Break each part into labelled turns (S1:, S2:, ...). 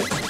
S1: Three.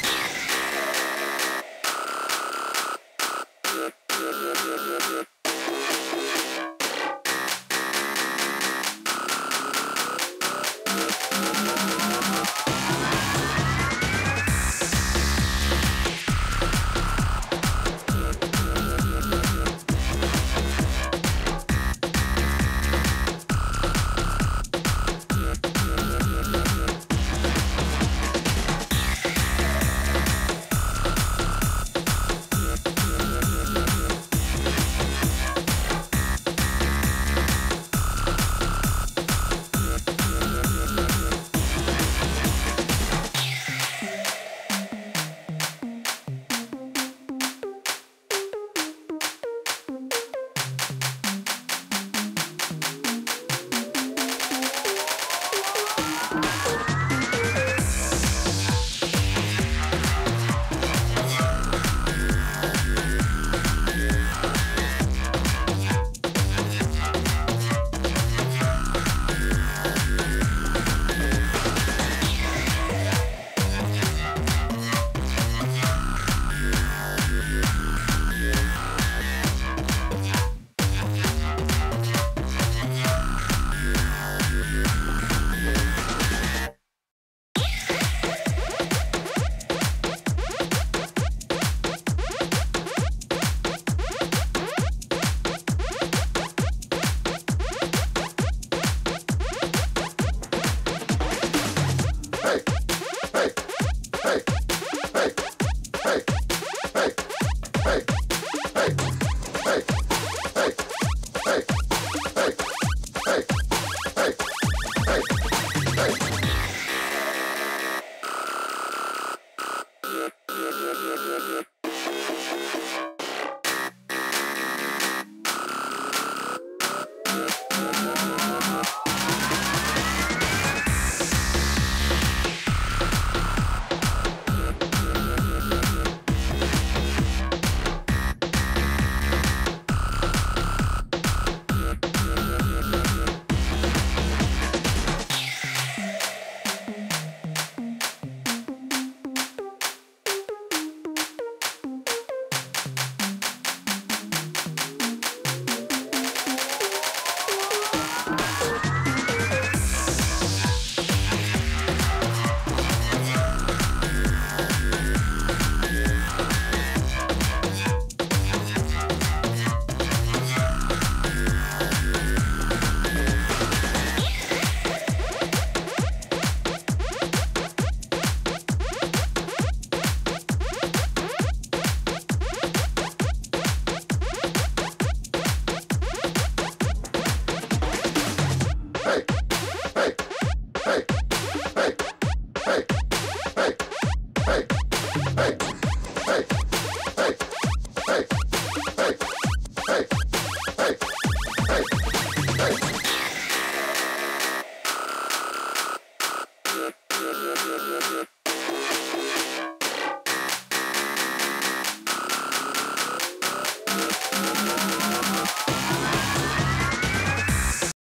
S1: yeah, yeah.